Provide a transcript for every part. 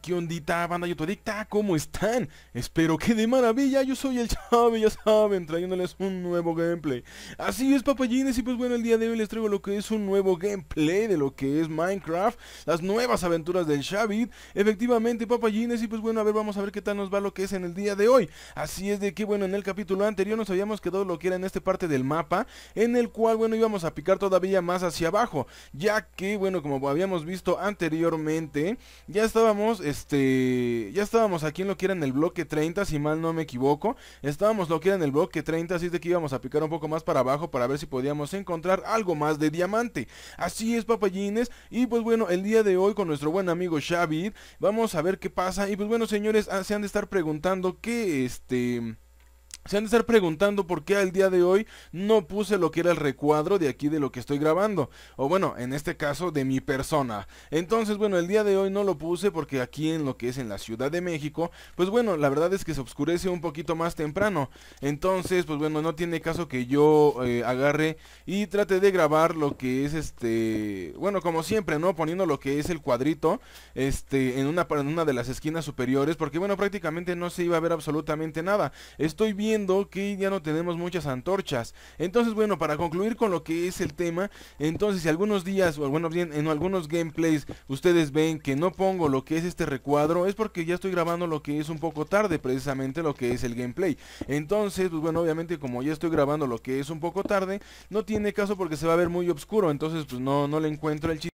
¿qué ondita, banda youtubadicta? ¿Cómo están? Espero que de maravilla, yo soy el Chave, ya saben, trayéndoles un nuevo gameplay. Así es, papayines, y pues bueno, el día de hoy les traigo lo que es un nuevo gameplay de lo que es Minecraft, las nuevas aventuras del Xavid. Efectivamente, papayines, y pues bueno, a ver, vamos a ver qué tal nos va lo que es en el día de hoy. Así es de que, bueno, en el capítulo anterior nos habíamos quedado lo que era en esta parte del mapa, en el cual, bueno, íbamos a picar todavía más hacia abajo, ya que, bueno, como habíamos visto anteriormente, ya estábamos, este, ya estábamos aquí en lo que era en el bloque 30, si mal no me equivoco. Estábamos lo que era en el bloque 30, así es de que íbamos a picar un poco más para abajo para ver si podíamos encontrar algo más de diamante. Así es, papayines. Y pues bueno, el día de hoy con nuestro buen amigo Xavid, vamos a ver qué pasa. Y pues bueno, señores, ah, se han de estar preguntando qué, este... Se han de estar preguntando por qué al día de hoy no puse lo que era el recuadro de aquí de lo que estoy grabando. O bueno, en este caso de mi persona. Entonces, bueno, el día de hoy no lo puse porque aquí en lo que es en la Ciudad de México, pues bueno, la verdad es que se oscurece un poquito más temprano. Entonces, pues bueno, no tiene caso que yo eh, agarre y trate de grabar lo que es este... Bueno, como siempre, ¿no? Poniendo lo que es el cuadrito este, en, una, en una de las esquinas superiores. Porque bueno, prácticamente no se iba a ver absolutamente nada. Estoy bien que ya no tenemos muchas antorchas. Entonces, bueno, para concluir con lo que es el tema, entonces si algunos días, o bueno, bien, en algunos gameplays ustedes ven que no pongo lo que es este recuadro, es porque ya estoy grabando lo que es un poco tarde, precisamente lo que es el gameplay. Entonces, pues bueno, obviamente como ya estoy grabando lo que es un poco tarde, no tiene caso porque se va a ver muy oscuro, entonces pues no, no le encuentro el chiste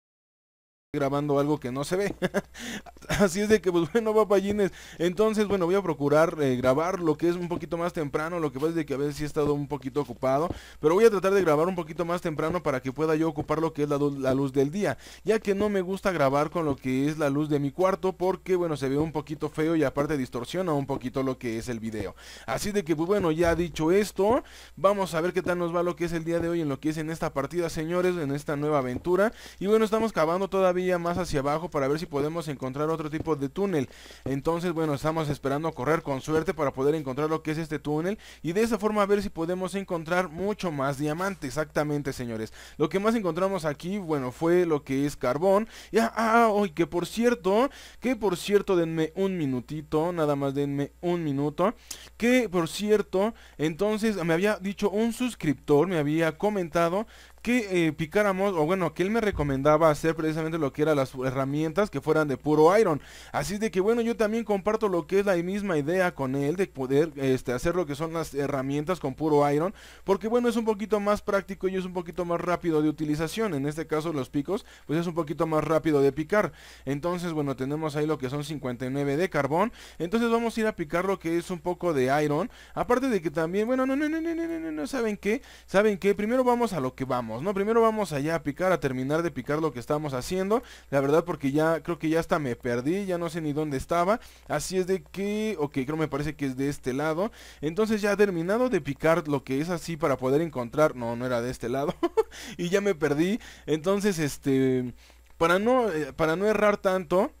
grabando algo que no se ve. Así es de que, pues bueno, papayines. Entonces, bueno, voy a procurar eh, grabar lo que es un poquito más temprano. Lo que pasa es de que a veces sí he estado un poquito ocupado. Pero voy a tratar de grabar un poquito más temprano para que pueda yo ocupar lo que es la, la, luz del día. Ya que no me gusta grabar con lo que es la luz de mi cuarto. Porque, bueno, se ve un poquito feo y aparte distorsiona un poquito lo que es el video. Así de que, pues bueno, ya dicho esto, vamos a ver qué tal nos va lo que es el día de hoy en lo que es en esta partida, señores, en esta nueva aventura. Y bueno, estamos cavando todavía más hacia abajo para ver si podemos encontrar otro tipo de túnel. Entonces, bueno, estamos esperando correr con suerte para poder encontrar lo que es este túnel y de esa forma ver si podemos encontrar mucho más diamante. Exactamente, señores. Lo que más encontramos aquí, bueno, fue lo que es carbón. Y, ah, ah que por cierto, que por cierto, denme un minutito, nada más denme un minuto. Que por cierto, entonces me había dicho un suscriptor, me había comentado que eh, picáramos, o bueno, que él me recomendaba hacer precisamente lo que eran las herramientas que fueran de puro iron. Así de que bueno, yo también comparto lo que es la misma idea con él de poder este, hacer lo que son las herramientas con puro iron. Porque bueno, es un poquito más práctico y es un poquito más rápido de utilización. En este caso los picos, pues es un poquito más rápido de picar. Entonces, bueno, tenemos ahí lo que son 59 de carbón. Entonces vamos a ir a picar lo que es un poco de iron. Aparte de que también, bueno, no, no, no, no, no, no, no, ¿saben qué? ¿Saben qué? Primero vamos a lo que vamos. ¿No? Primero vamos allá a picar, a terminar de picar lo que estamos haciendo. La verdad porque ya creo que ya hasta me perdí, ya no sé ni dónde estaba. Así es de que, ok, creo me parece que es de este lado. Entonces ya terminado de picar lo que es así para poder encontrar, no, no era de este lado. y ya me perdí. Entonces, este, para no, eh, para no errar tanto.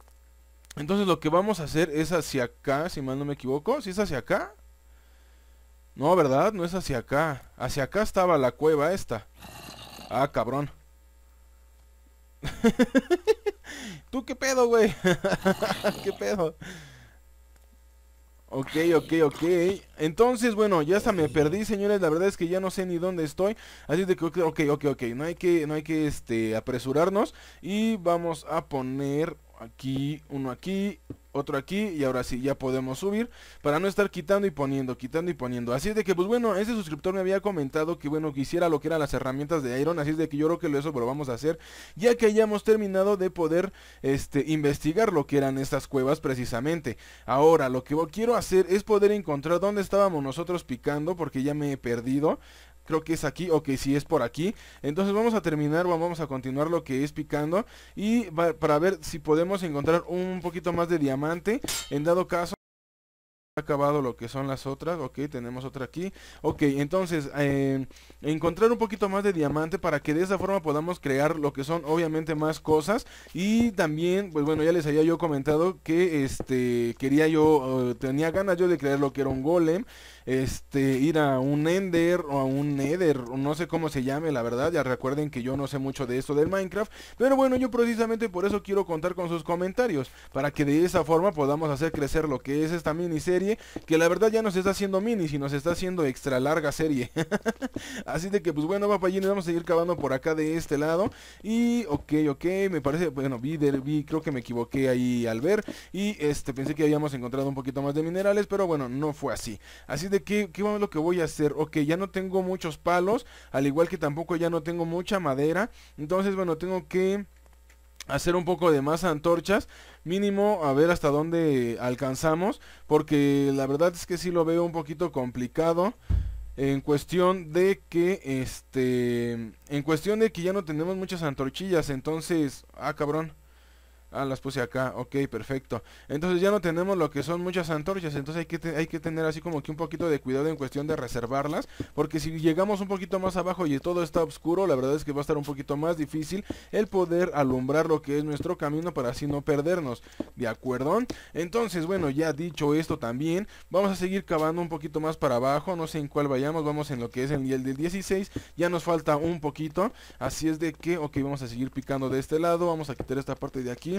Entonces lo que vamos a hacer es hacia acá, si mal no me equivoco. Si es hacia acá. No, ¿verdad? No es hacia acá. Hacia acá estaba la cueva esta. Ah, cabrón. ¿Tú qué pedo, güey? ¿Qué pedo? Ok, ok, ok. Entonces, bueno, ya hasta me perdí, señores. La verdad es que ya no sé ni dónde estoy. Así que, ok, ok, ok. No hay que, no hay que este, apresurarnos. Y vamos a poner aquí, uno aquí, otro aquí y ahora sí ya podemos subir para no estar quitando y poniendo, quitando y poniendo. Así es de que pues bueno, ese suscriptor me había comentado que bueno, quisiera lo que eran las herramientas de Iron, así es de que yo creo que eso lo vamos a hacer ya que hayamos terminado de poder este investigar lo que eran estas cuevas precisamente. Ahora, lo que quiero hacer es poder encontrar dónde estábamos nosotros picando porque ya me he perdido creo que es aquí, ok, si es por aquí. Entonces vamos a terminar, vamos a continuar lo que es picando y para ver si podemos encontrar un poquito más de diamante. En dado caso acabado lo que son las otras, ok, tenemos otra aquí, ok, entonces eh, encontrar un poquito más de diamante para que de esa forma podamos crear lo que son obviamente más cosas y también, pues bueno, ya les había yo comentado que este quería yo, tenía ganas yo de crear lo que era un golem, este, ir a un Ender o a un Nether, no sé cómo se llame, la verdad, ya recuerden que yo no sé mucho de esto del Minecraft, pero bueno, yo precisamente por eso quiero contar con sus comentarios, para que de esa forma podamos hacer crecer lo que es esta miniserie, que la verdad ya no se está haciendo mini, sino se está haciendo extra larga serie. Así de que pues bueno, papayines, vamos a seguir cavando por acá de este lado, y ok, ok, me parece, bueno, vi, vi, creo que me equivoqué ahí al ver, y este, pensé que habíamos encontrado un poquito más de minerales, pero bueno, no fue así. Así de ¿qué, qué es lo que voy a hacer? Ok, ya no tengo muchos palos, al igual que tampoco ya no tengo mucha madera. Entonces, bueno, tengo que hacer un poco de más antorchas mínimo a ver hasta dónde alcanzamos porque la verdad es que sí lo veo un poquito complicado en cuestión de que este en cuestión de que ya no tenemos muchas antorchillas entonces ah cabrón Ah, las puse acá, ok, perfecto. Entonces ya no tenemos lo que son muchas antorchas, entonces hay que, hay que tener así como que un poquito de cuidado en cuestión de reservarlas, porque si llegamos un poquito más abajo y todo está oscuro, la verdad es que va a estar un poquito más difícil el poder alumbrar lo que es nuestro camino para así no perdernos, ¿de acuerdo? Entonces, bueno, ya dicho esto también, vamos a seguir cavando un poquito más para abajo, no sé en cuál vayamos, vamos en lo que es el nivel del 16, ya nos falta un poquito, así es de que, ok, vamos a seguir picando de este lado, vamos a quitar esta parte de aquí,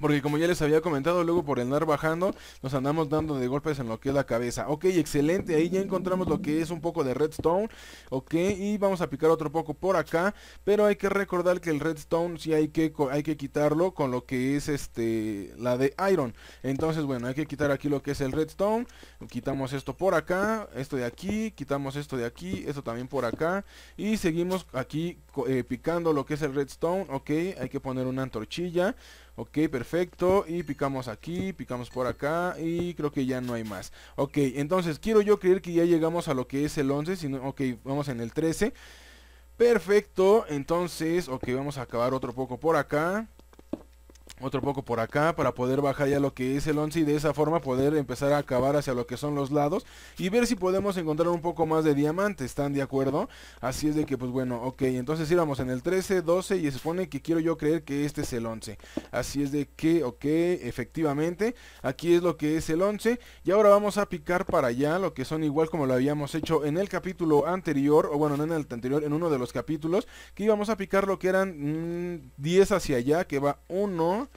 porque como ya les había comentado, luego por andar bajando, nos andamos dando de golpes en lo que es la cabeza. Ok, excelente, ahí ya encontramos lo que es un poco de redstone. Ok, y vamos a picar otro poco por acá. Pero hay que recordar que el redstone sí hay que, hay que quitarlo con lo que es este la de iron. Entonces, bueno, hay que quitar aquí lo que es el redstone. Quitamos esto por acá, esto de aquí, quitamos esto de aquí, esto también por acá. Y seguimos aquí eh, picando lo que es el redstone. Ok, hay que poner una antorchilla. Ok, perfecto. Y picamos aquí, picamos por acá y creo que ya no hay más. Ok, entonces quiero yo creer que ya llegamos a lo que es el 11. Sino, ok, vamos en el 13. Perfecto, entonces, ok, vamos a acabar otro poco por acá otro poco por acá para poder bajar ya lo que es el 11 y de esa forma poder empezar a acabar hacia lo que son los lados y ver si podemos encontrar un poco más de diamantes, ¿están de acuerdo? Así es de que pues bueno, ok, entonces íbamos en el 13, 12 y se supone que quiero yo creer que este es el 11. Así es de que, ok, efectivamente, aquí es lo que es el 11 y ahora vamos a picar para allá lo que son igual como lo habíamos hecho en el capítulo anterior, o bueno, no en el anterior, en uno de los capítulos, que íbamos a picar lo que eran 10 mm, hacia allá, que va 1,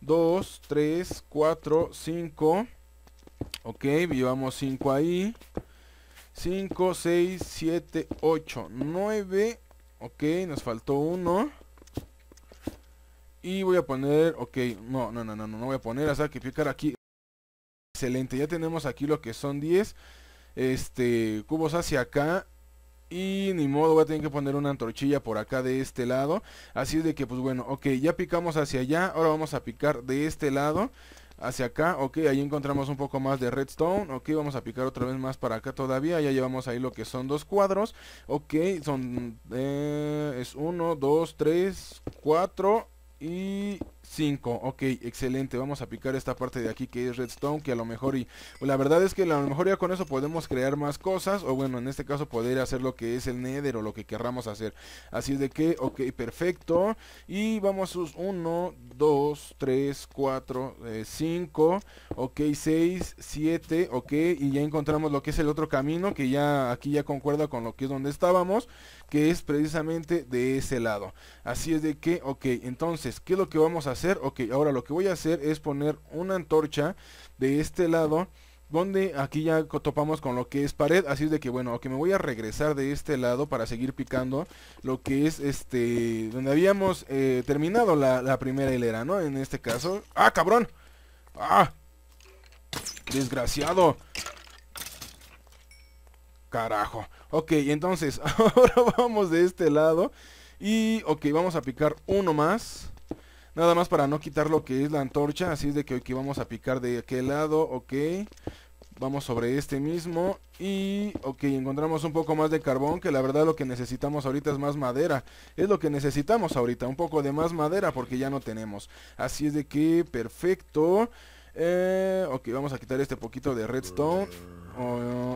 2, 3, 4, 5. Ok, llevamos 5 ahí. 5, 6, 7, 8, 9. Ok, nos faltó uno. Y voy a poner, ok, no, no, no, no, no voy a poner, hasta que picar aquí. Excelente, ya tenemos aquí lo que son 10 este, cubos hacia acá y ni modo, voy a tener que poner una antorchilla por acá de este lado. Así de que, pues bueno, ok, ya picamos hacia allá. Ahora vamos a picar de este lado hacia acá, ok, ahí encontramos un poco más de redstone, ok, vamos a picar otra vez más para acá todavía, ya llevamos ahí lo que son dos cuadros, ok, son, eh, es uno, dos, tres, cuatro y 5, ok, excelente, vamos a picar esta parte de aquí que es redstone, que a lo mejor y la verdad es que a lo mejor ya con eso podemos crear más cosas, o bueno, en este caso poder hacer lo que es el nether o lo que querramos hacer, así es de que, ok, perfecto, y vamos sus 1, 2, 3, 4, 5, ok, 6, 7, ok, y ya encontramos lo que es el otro camino, que ya aquí ya concuerda con lo que es donde estábamos, que es precisamente de ese lado, así es de que, ok, entonces, ¿qué es lo que vamos a hacer? Ok, ahora lo que voy a hacer es poner una antorcha de este lado donde aquí ya topamos con lo que es pared, así es de que bueno, ok, me voy a regresar de este lado para seguir picando lo que es este, donde habíamos eh, terminado la, la, primera hilera, ¿no? En este caso, ¡ah, cabrón! ¡ah! Desgraciado. Carajo. Ok, entonces, ahora vamos de este lado y, ok, vamos a picar uno más. Nada más para no quitar lo que es la antorcha. Así es de que aquí vamos a picar de aquel lado. Ok. Vamos sobre este mismo. Y ok, encontramos un poco más de carbón. Que la verdad lo que necesitamos ahorita es más madera. Es lo que necesitamos ahorita. Un poco de más madera porque ya no tenemos. Así es de que perfecto. Eh, ok, vamos a quitar este poquito de redstone.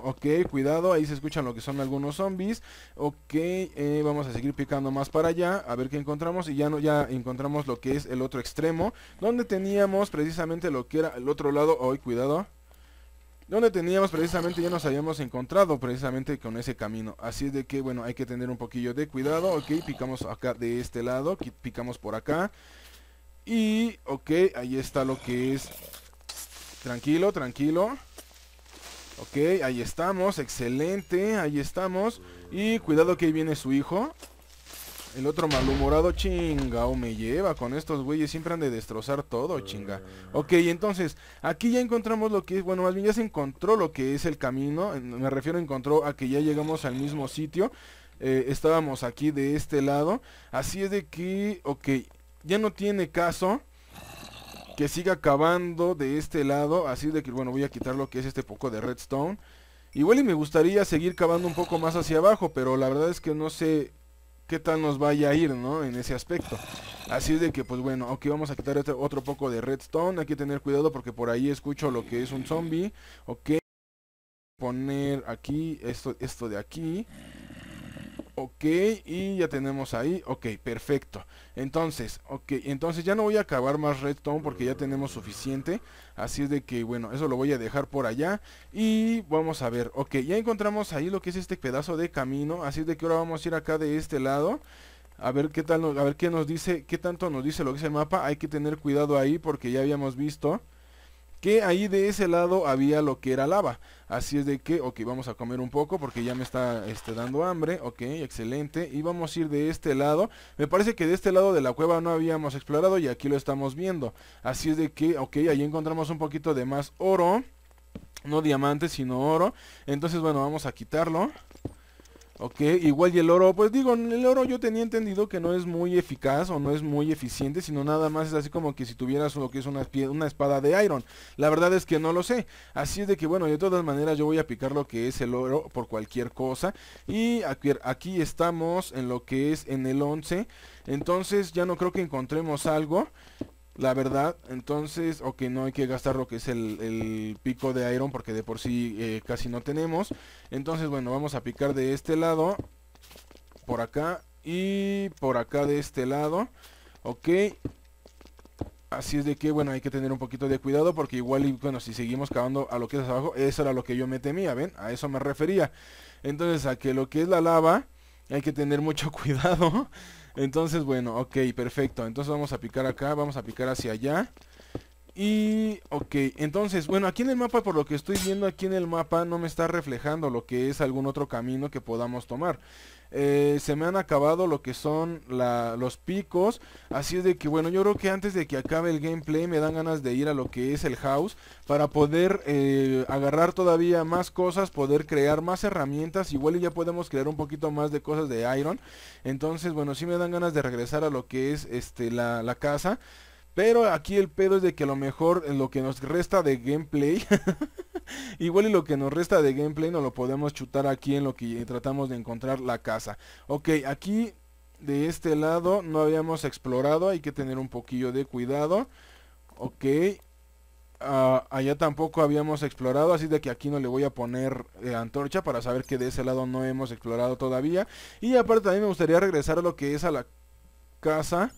Ok, cuidado, ahí se escuchan lo que son algunos zombies. Ok, eh, vamos a seguir picando más para allá, a ver qué encontramos. Y ya, no, ya encontramos lo que es el otro extremo, donde teníamos precisamente lo que era el otro lado. Hoy, cuidado. Donde teníamos precisamente, ya nos habíamos encontrado precisamente con ese camino. Así es de que, bueno, hay que tener un poquillo de cuidado. Ok, picamos acá de este lado, picamos por acá. Y, ok, ahí está lo que es... Tranquilo, tranquilo. Ok, ahí estamos, excelente, ahí estamos. Y cuidado que ahí viene su hijo. El otro malhumorado, chinga, o me lleva con estos güeyes, siempre han de destrozar todo, chinga. Ok, entonces, aquí ya encontramos lo que es, bueno, más bien ya se encontró lo que es el camino. Me refiero, encontró a que ya llegamos al mismo sitio. Eh, estábamos aquí de este lado. Así es de que, ok, ya no tiene caso que siga cavando de este lado. Así de que, bueno, voy a quitar lo que es este poco de redstone. Igual y me gustaría seguir cavando un poco más hacia abajo, pero la verdad es que no sé qué tal nos vaya a ir, ¿no? En ese aspecto. Así de que, pues bueno, ok, vamos a quitar este otro poco de redstone. Hay que tener cuidado porque por ahí escucho lo que es un zombie. Ok. Poner aquí, esto, esto de aquí. Ok, y ya tenemos ahí, ok, perfecto. Entonces, ok, entonces ya no voy a acabar más redstone porque ya tenemos suficiente. Así es de que, bueno, eso lo voy a dejar por allá. Y vamos a ver, ok, ya encontramos ahí lo que es este pedazo de camino. Así es de que ahora vamos a ir acá de este lado. A ver qué tal, a ver qué nos dice, qué tanto nos dice lo que es el mapa. Hay que tener cuidado ahí porque ya habíamos visto que ahí de ese lado había lo que era lava. Así es de que, ok, vamos a comer un poco porque ya me está este, dando hambre. Ok, excelente. Y vamos a ir de este lado. Me parece que de este lado de la cueva no habíamos explorado y aquí lo estamos viendo. Así es de que, ok, ahí encontramos un poquito de más oro. No diamantes, sino oro. Entonces, bueno, vamos a quitarlo. Ok, igual y el oro, pues digo, el oro yo tenía entendido que no es muy eficaz o no es muy eficiente, sino nada más es así como que si tuvieras lo que es una, espada de iron. La verdad es que no lo sé. Así es de que bueno, de todas maneras yo voy a picar lo que es el oro por cualquier cosa. Y aquí, aquí estamos en lo que es en el 11. Entonces ya no creo que encontremos algo la verdad. Entonces, ok, no hay que gastar lo que es el, pico de iron porque de por sí eh, casi no tenemos. Entonces, bueno, vamos a picar de este lado, por acá y por acá de este lado. Ok. Así es de que, bueno, hay que tener un poquito de cuidado porque igual, y, bueno, si seguimos cavando a lo que es abajo, eso era lo que yo me temía, ¿ven? A eso me refería. Entonces, a que lo que es la lava, hay que tener mucho cuidado. Entonces, bueno, ok, perfecto. Entonces vamos a picar acá, vamos a picar hacia allá. Y, ok, entonces, bueno, aquí en el mapa, por lo que estoy viendo aquí en el mapa, no me está reflejando lo que es algún otro camino que podamos tomar. Eh, se me han acabado lo que son los picos. Así es de que bueno, yo creo que antes de que acabe el gameplay me dan ganas de ir a lo que es el house. Para poder eh, agarrar todavía más cosas, poder crear más herramientas. Igual ya podemos crear un poquito más de cosas de iron. Entonces bueno, sí me dan ganas de regresar a lo que es este la, la casa. Pero aquí el pedo es de que a lo mejor lo que nos resta de gameplay, igual y lo que nos resta de gameplay no lo podemos chutar aquí en lo que tratamos de encontrar la casa. Ok, aquí de este lado no habíamos explorado, hay que tener un poquillo de cuidado. Ok, ah, allá tampoco habíamos explorado, así de que aquí no le voy a poner eh, antorcha para saber que de ese lado no hemos explorado todavía. Y aparte también me gustaría regresar a lo que es a la casa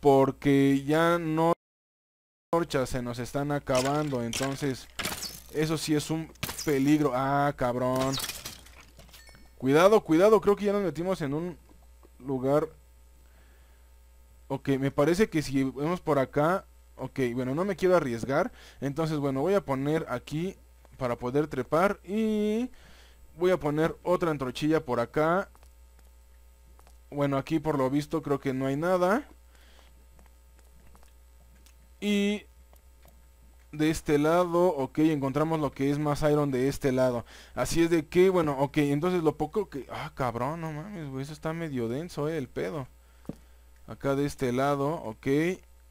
porque ya no torchas se nos están acabando, entonces eso sí es un peligro. Ah, cabrón. Cuidado, cuidado, creo que ya nos metimos en un lugar. Ok, me parece que si vemos por acá, ok, bueno, no me quiero arriesgar, entonces bueno, voy a poner aquí para poder trepar y voy a poner otra antorchilla por acá. Bueno, aquí por lo visto creo que no hay nada. Y de este lado, ok, encontramos lo que es más iron de este lado. Así es de que, bueno, ok, entonces lo poco que... Ah, cabrón, no mames, güey, eso está medio denso, eh, el pedo. Acá de este lado, ok.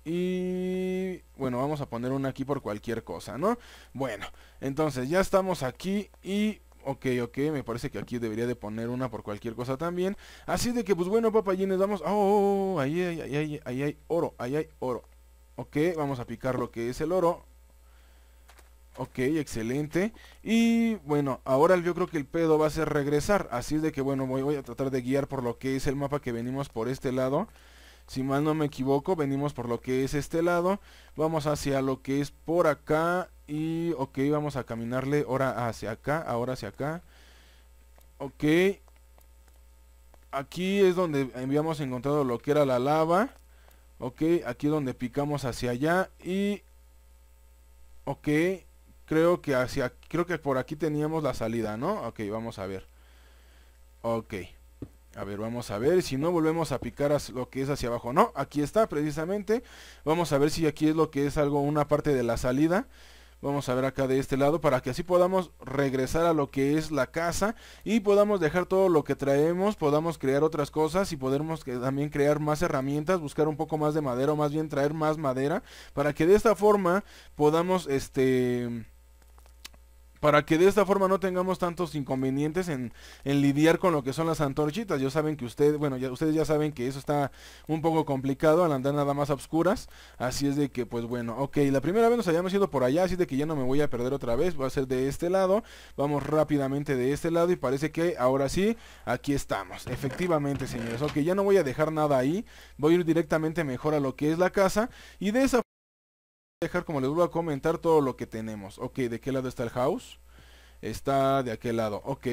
Y bueno, vamos a poner una aquí por cualquier cosa, ¿no? Bueno, entonces ya estamos aquí y... Ok, ok, me parece que aquí debería de poner una por cualquier cosa también. Así de que, pues bueno, papayines, vamos... Oh, ahí, ahí, ahí, ahí hay oro, ahí hay oro. Ok, vamos a picar lo que es el oro. Ok, excelente. Y bueno, ahora yo creo que el pedo va a ser regresar. Así es de que bueno, voy, a tratar de guiar por lo que es el mapa que venimos por este lado. Si mal no me equivoco, venimos por lo que es este lado. Vamos hacia lo que es por acá. Y ok, vamos a caminarle ahora hacia acá, ahora hacia acá. Ok. Aquí es donde habíamos encontrado lo que era la lava. Ok, aquí donde picamos hacia allá. Y... Ok, creo que hacia... Creo que por aquí teníamos la salida, ¿no? Ok, vamos a ver. Ok. A ver, vamos a ver. Si no, volvemos a picar lo que es hacia abajo. No, aquí está precisamente. Vamos a ver si aquí es lo que es algo, una parte de la salida. Vamos a ver acá de este lado para que así podamos regresar a lo que es la casa y podamos dejar todo lo que traemos, podamos crear otras cosas y podamos también crear más herramientas, buscar un poco más de madera o más bien traer más madera para que de esta forma podamos este para que de esta forma no tengamos tantos inconvenientes en, lidiar con lo que son las antorchitas. Ya saben que ustedes, bueno, ya, ustedes ya saben que eso está un poco complicado al andar nada más a obscuras. Así es de que, pues bueno, ok, la primera vez nos habíamos ido por allá, así de que ya no me voy a perder otra vez. Va a ser de este lado. Vamos rápidamente de este lado y parece que ahora sí, aquí estamos. Efectivamente, señores. Ok, ya no voy a dejar nada ahí. Voy a ir directamente mejor a lo que es la casa. Y de esa dejar como les vuelvo a comentar todo lo que tenemos. Ok, ¿de qué lado está el house? Está de aquel lado. Ok.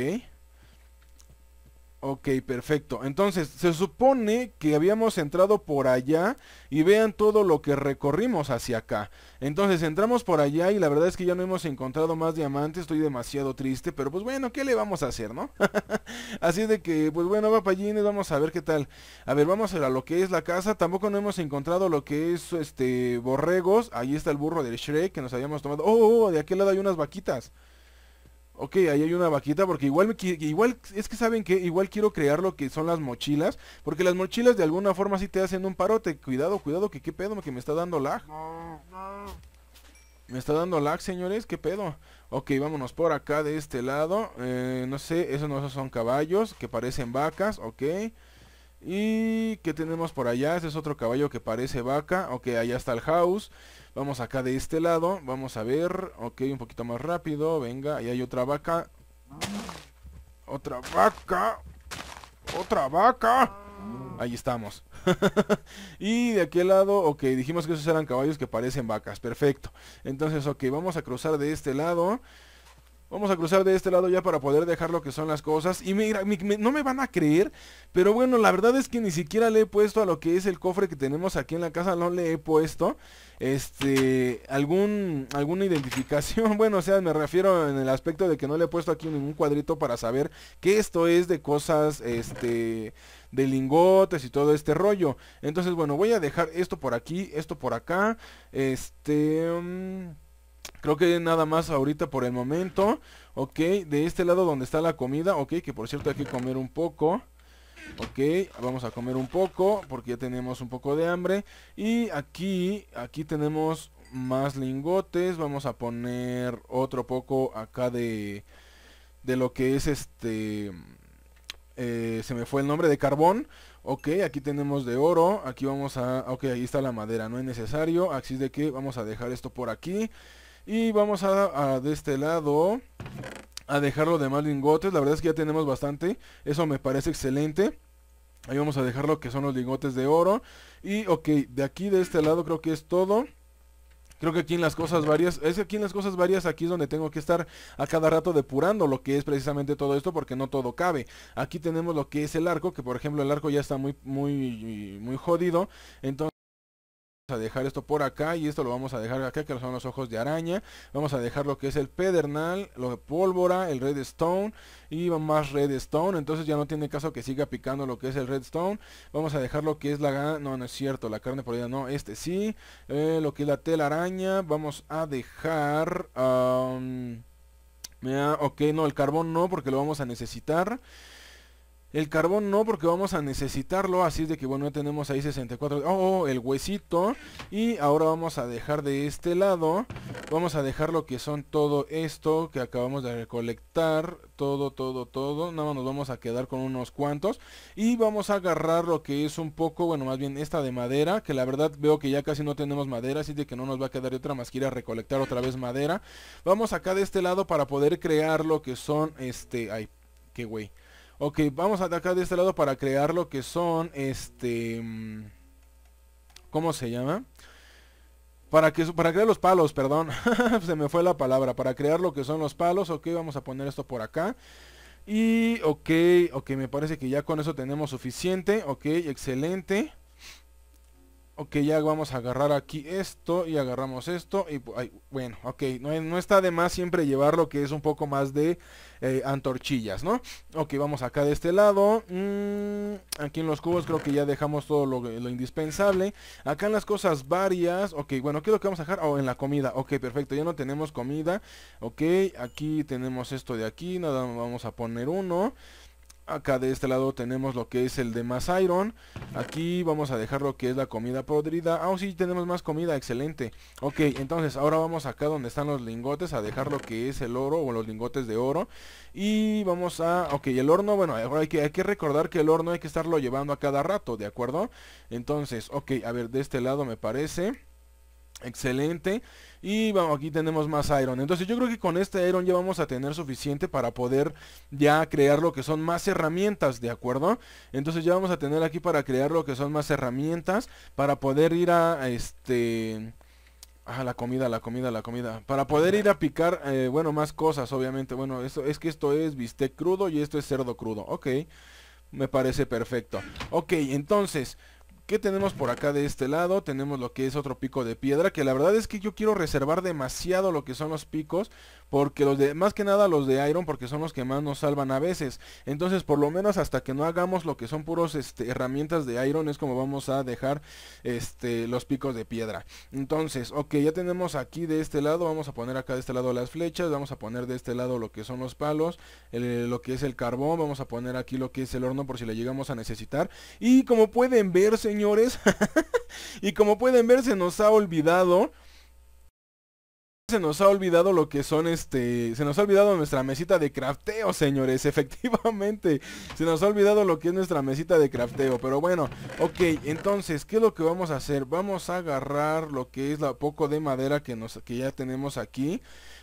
Ok, perfecto. Entonces, se supone que habíamos entrado por allá y vean todo lo que recorrimos hacia acá. Entonces, entramos por allá y la verdad es que ya no hemos encontrado más diamantes. Estoy demasiado triste, pero pues bueno, ¿qué le vamos a hacer, no? Así de que, pues bueno, papayines, vamos a ver qué tal. A ver, vamos a ver a lo que es la casa. Tampoco no hemos encontrado lo que es, este, borregos. Ahí está el burro del Shrek que nos habíamos tomado. Oh, oh, oh de aquel lado hay unas vaquitas. Ok, ahí hay una vaquita porque igual igual es que saben que igual quiero crear lo que son las mochilas, porque las mochilas de alguna forma sí te hacen un parote. Cuidado, cuidado, que qué pedo que me está dando lag. Me está dando lag, señores, qué pedo. Ok, vámonos por acá de este lado. Eh, no sé, esos no son caballos que parecen vacas, ok. Y ¿qué tenemos por allá? Ese es otro caballo que parece vaca. Ok, allá está el house. Vamos acá de este lado. Vamos a ver. Ok, un poquito más rápido. Venga, ahí hay otra vaca. Otra vaca. Otra vaca. Ahí estamos. y de aquel lado, ok, dijimos que esos eran caballos que parecen vacas. Perfecto. Entonces, ok, vamos a cruzar de este lado. Vamos a cruzar de este lado ya para poder dejar lo que son las cosas. Y mira, no me van a creer, pero bueno, la verdad es que ni siquiera le he puesto a lo que es el cofre que tenemos aquí en la casa, no le he puesto este algún alguna identificación. Bueno, o sea, me refiero en el aspecto de que no le he puesto aquí ningún cuadrito para saber que esto es de cosas este de lingotes y todo este rollo. Entonces, bueno, voy a dejar esto por aquí, esto por acá. Este mm, Creo que nada más ahorita por el momento. Ok, de este lado donde está la comida. Ok, que por cierto hay que comer un poco. Ok, vamos a comer un poco porque ya tenemos un poco de hambre. Y aquí, aquí tenemos más lingotes. Vamos a poner otro poco acá de, de lo que es este... Eh, se me fue el nombre de carbón. Ok, aquí tenemos de oro. Aquí vamos a... Ok, ahí está la madera. No es necesario. Así de que vamos a dejar esto por aquí. Y vamos a, de este lado a dejarlo de más lingotes. La verdad es que ya tenemos bastante. Eso me parece excelente. Ahí vamos a dejar lo que son los lingotes de oro. Y ok, de aquí de este lado creo que es todo. Creo que aquí en las cosas varias, es aquí en las cosas varias, aquí es donde tengo que estar a cada rato depurando lo que es precisamente todo esto porque no todo cabe. Aquí tenemos lo que es el arco, que por ejemplo el arco ya está muy, muy, muy jodido. Entonces a dejar esto por acá y esto lo vamos a dejar acá que son los ojos de araña. Vamos a dejar lo que es el pedernal lo de pólvora el redstone y más redstone entonces ya no tiene caso que siga picando lo que es el redstone vamos a dejar lo que es la no no es cierto la carne por allá no este sí. Eh, lo que es la telaraña vamos a dejar ok no el carbón no porque lo vamos a necesitar El carbón no, porque vamos a necesitarlo. Así es de que, bueno, ya tenemos ahí 64. Oh, el huesito. Y ahora vamos a dejar de este lado. Vamos a dejar lo que son todo esto que acabamos de recolectar. Todo, todo, todo. Nada más nos vamos a quedar con unos cuantos. Y vamos a agarrar lo que es un poco, bueno, más bien esta de madera. Que la verdad veo que ya casi no tenemos madera. Así de que no nos va a quedar otra más que ir a recolectar otra vez madera. Vamos acá de este lado para poder crear lo que son, este... Ay, qué güey. Ok, vamos a acá de este lado para crear lo que son, este... ¿Cómo se llama? Para, que, para crear los palos, perdón. se me fue la palabra. Para crear lo que son los palos. Ok, vamos a poner esto por acá. Y ok, ok, me parece que ya con eso tenemos suficiente. Ok, excelente. Ok, ya vamos a agarrar aquí esto y agarramos esto y bueno, ok, no, está de más siempre llevar lo que es un poco más de eh, antorchillas, ¿no? Ok, vamos acá de este lado, mm, aquí en los cubos creo que ya dejamos todo lo, indispensable, acá en las cosas varias, ok, bueno, ¿qué es lo que vamos a dejar? Oh, en la comida, ok, perfecto, ya no tenemos comida, ok, aquí tenemos esto de aquí, nada, vamos a poner uno, Acá de este lado tenemos lo que es el de más iron. Aquí vamos a dejar lo que es la comida podrida. Ah, oh, sí, tenemos más comida, excelente. Ok, entonces ahora vamos acá donde están los lingotes a dejar lo que es el oro o los lingotes de oro. Y vamos a... Ok, el horno, bueno, ahora hay que, hay que recordar que el horno hay que estarlo llevando a cada rato, ¿de acuerdo? Entonces, ok, a ver, de este lado me parece... Excelente. Y vamos, aquí tenemos más iron. Entonces yo creo que con este iron ya vamos a tener suficiente para poder ya crear lo que son más herramientas, ¿de acuerdo? Entonces ya vamos a tener aquí para crear lo que son más herramientas. Para poder ir a este... Ah, la comida, la comida, la comida. Para poder ir a picar, eh, bueno, más cosas, obviamente. Bueno, esto es que esto es bistec crudo y esto es cerdo crudo. Ok, me parece perfecto. Ok, entonces, ¿Qué tenemos por acá de este lado? Tenemos lo que es otro pico de piedra, que la verdad es que yo quiero reservar demasiado lo que son los picos, porque los de, más que nada los de Iron, porque son los que más nos salvan a veces. Entonces, por lo menos hasta que no hagamos lo que son puros este, herramientas de Iron, es como vamos a dejar este, los picos de piedra. Entonces, ok, ya tenemos aquí de este lado, vamos a poner acá de este lado las flechas, vamos a poner de este lado lo que son los palos, lo que es el carbón, vamos a poner aquí lo que es el horno por si le llegamos a necesitar. Y como pueden verse señores. y como pueden ver, se nos ha olvidado se nos ha olvidado lo que son este se nos ha olvidado nuestra mesita de crafteo señores efectivamente. Se nos ha olvidado lo que es nuestra mesita de crafteo pero bueno ok entonces qué es lo que vamos a hacer vamos a agarrar lo que es la poco de madera que nos que ya tenemos aquí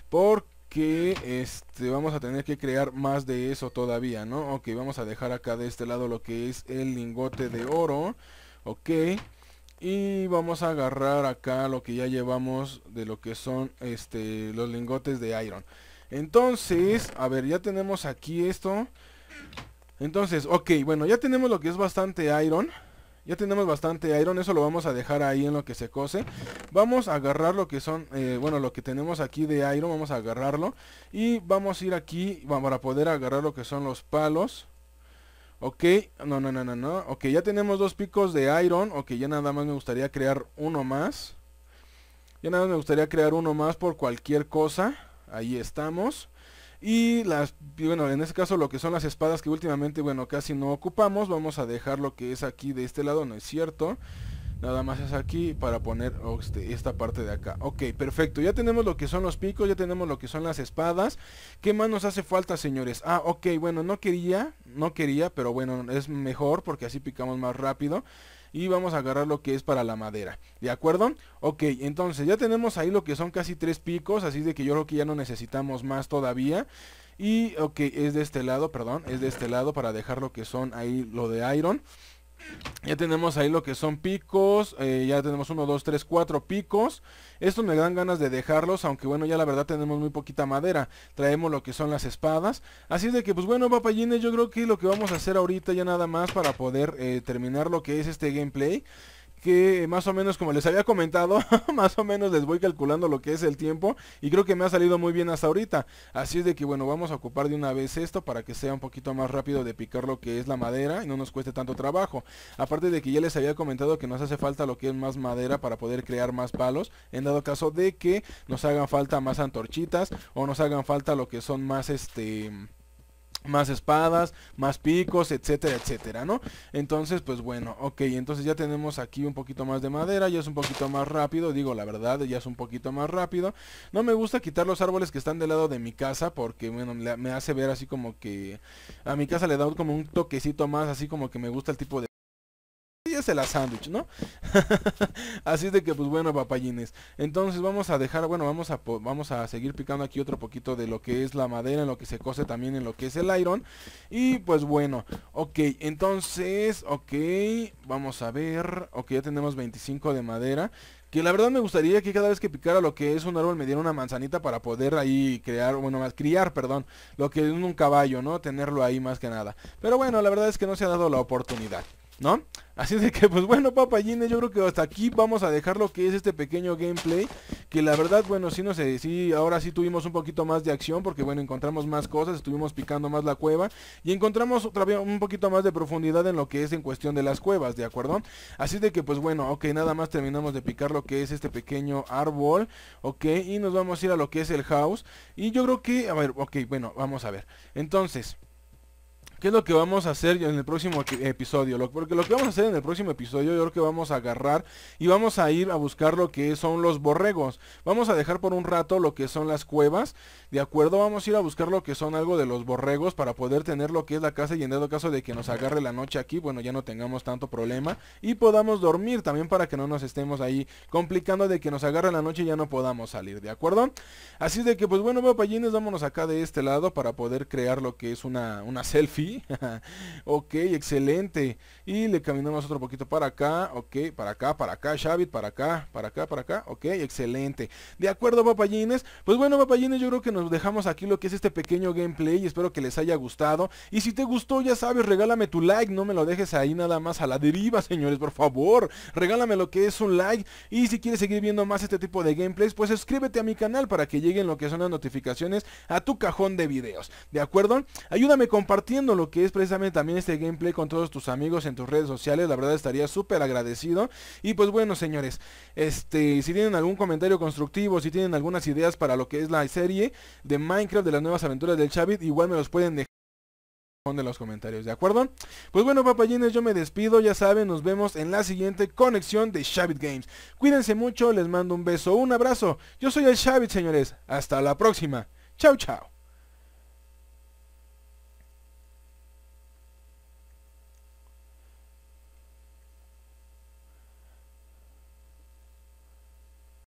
porque este vamos a tener que crear más de eso todavía no ok vamos a dejar acá de este lado lo que es el lingote de oro ok y vamos a agarrar acá lo que ya llevamos de lo que son este los lingotes de iron entonces a ver ya tenemos aquí esto entonces ok bueno ya tenemos lo que es bastante iron ya tenemos bastante iron, eso lo vamos a dejar ahí en lo que se cose. Vamos a agarrar lo que son, eh, bueno, lo que tenemos aquí de iron, vamos a agarrarlo. Y vamos a ir aquí para poder agarrar lo que son los palos. Ok, no, no, no, no, no. Ok, ya tenemos dos picos de iron. Ok, ya nada más me gustaría crear uno más. Ya nada más me gustaría crear uno más por cualquier cosa. Ahí estamos. Y las, bueno, en este caso lo que son las espadas que últimamente, bueno, casi no ocupamos. Vamos a dejar lo que es aquí de este lado, no es cierto. Nada más es aquí para poner este, esta parte de acá. Ok, perfecto. Ya tenemos lo que son los picos, ya tenemos lo que son las espadas. ¿Qué más nos hace falta, señores? Ah, ok, bueno, no quería, no quería, pero bueno, es mejor porque así picamos más rápido. Y vamos a agarrar lo que es para la madera. ¿De acuerdo? Ok, entonces ya tenemos ahí lo que son casi tres picos. Así de que yo creo que ya no necesitamos más todavía. Y ok, es de este lado, perdón, es de este lado para dejar lo que son ahí lo de iron. Ya tenemos ahí lo que son picos, eh, ya tenemos uno, dos, tres, cuatro picos. Estos me dan ganas de dejarlos, aunque bueno, ya la verdad tenemos muy poquita madera. Traemos lo que son las espadas. Así es de que, pues bueno, papayines, yo creo que lo que vamos a hacer ahorita ya nada más para poder eh, terminar lo que es este gameplay que más o menos como les había comentado, más o menos les voy calculando lo que es el tiempo y creo que me ha salido muy bien hasta ahorita. Así es de que bueno, vamos a ocupar de una vez esto para que sea un poquito más rápido de picar lo que es la madera y no nos cueste tanto trabajo. Aparte de que ya les había comentado que nos hace falta lo que es más madera para poder crear más palos, en dado caso de que nos hagan falta más antorchitas o nos hagan falta lo que son más este más espadas, más picos, etcétera, etcétera, ¿no? Entonces, pues bueno, ok, entonces ya tenemos aquí un poquito más de madera, ya es un poquito más rápido, digo la verdad, ya es un poquito más rápido. No me gusta quitar los árboles que están del lado de mi casa porque, bueno, me hace ver así como que a mi casa le da como un toquecito más, así como que me gusta el tipo de es la sándwich, ¿no? Así de que pues bueno, papayines. Entonces vamos a dejar, bueno, vamos a vamos a seguir picando aquí otro poquito de lo que es la madera, en lo que se cose también en lo que es el iron. Y pues bueno, ok, entonces, ok, vamos a ver, ok, ya tenemos 25 de madera. Que la verdad me gustaría que cada vez que picara lo que es un árbol me diera una manzanita para poder ahí crear, bueno, más criar, perdón, lo que es un caballo, ¿no? Tenerlo ahí más que nada. Pero bueno, la verdad es que no se ha dado la oportunidad. ¿No? Así de que pues bueno papayines, yo creo que hasta aquí vamos a dejar lo que es este pequeño gameplay, que la verdad bueno sí no sé, sí ahora sí tuvimos un poquito más de acción porque bueno encontramos más cosas, estuvimos picando más la cueva y encontramos otra vez un poquito más de profundidad en lo que es en cuestión de las cuevas, ¿de acuerdo? Así de que pues bueno, ok, nada más terminamos de picar lo que es este pequeño árbol, ok, y nos vamos a ir a lo que es el house y yo creo que, a ver, ok, bueno, vamos a ver, entonces... ¿Qué es lo que vamos a hacer en el próximo episodio? porque lo que vamos a hacer en el próximo episodio yo creo que vamos a agarrar y vamos a ir a buscar lo que son los borregos. Vamos a dejar por un rato lo que son las cuevas. De acuerdo, vamos a ir a buscar lo que son algo de los borregos para poder tener lo que es la casa y en dado caso de que nos agarre la noche aquí, bueno, ya no tengamos tanto problema y podamos dormir también para que no nos estemos ahí complicando de que nos agarre la noche y ya no podamos salir, ¿de acuerdo? Así de que pues bueno, papayines, vámonos acá de este lado para poder crear lo que es una, una selfie ok, excelente. Y le caminamos otro poquito para acá. Ok, para acá, para acá, Xavi, para acá, para acá, para acá. Ok, excelente. De acuerdo, papayines. Pues bueno, papayines, yo creo que nos dejamos aquí lo que es este pequeño gameplay. Y espero que les haya gustado. Y si te gustó, ya sabes, regálame tu like. No me lo dejes ahí nada más a la deriva, señores, por favor. Regálame lo que es un like. Y si quieres seguir viendo más este tipo de gameplays, pues suscríbete a mi canal para que lleguen lo que son las notificaciones a tu cajón de videos. ¿De acuerdo? Ayúdame compartiéndolo lo que es precisamente también este gameplay con todos tus amigos en tus redes sociales. La verdad estaría súper agradecido. Y pues bueno, señores, este, si tienen algún comentario constructivo, si tienen algunas ideas para lo que es la serie de Minecraft de las nuevas aventuras del Chavit, igual me los pueden dejar de los comentarios, ¿de acuerdo? Pues bueno, papayines, yo me despido, ya saben, nos vemos en la siguiente conexión de Shabit Games. Cuídense mucho, les mando un beso, un abrazo. Yo soy el Shabit, señores. Hasta la próxima. Chao, chao.